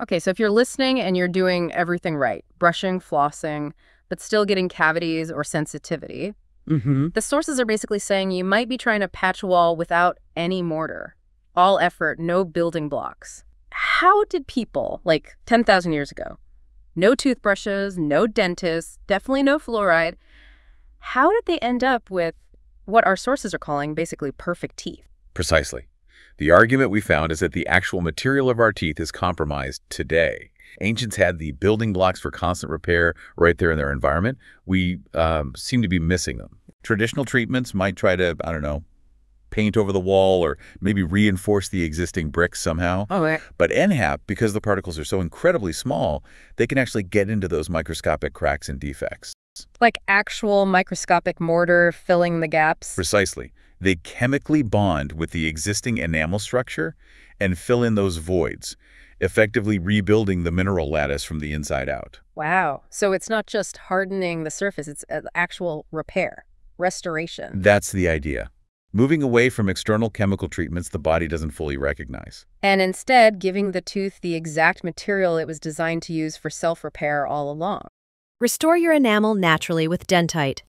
Okay, so if you're listening and you're doing everything right, brushing, flossing, but still getting cavities or sensitivity, Mm-hmm. the sources are basically saying you might be trying to patch a wall without any mortar. All effort, no building blocks. How did people, like 10,000 years ago, no toothbrushes, no dentists, definitely no fluoride, how did they end up with what our sources are calling basically perfect teeth? Precisely. The argument we found is that the actual material of our teeth is compromised today. Ancients had the building blocks for constant repair right there in their environment. We um, seem to be missing them. Traditional treatments might try to, I don't know, paint over the wall or maybe reinforce the existing bricks somehow. Oh, But NHAP, because the particles are so incredibly small, they can actually get into those microscopic cracks and defects. like actual microscopic mortar filling the gaps. Precisely. They chemically bond with the existing enamel structure and fill in those voids, effectively rebuilding the mineral lattice from the inside out. Wow. So it's not just hardening the surface, it's an actual repair, restoration. That's the idea. Moving away from external chemical treatments the body doesn't fully recognize. And instead, giving the tooth the exact material it was designed to use for self repair all along. Restore your enamel naturally with Dentite,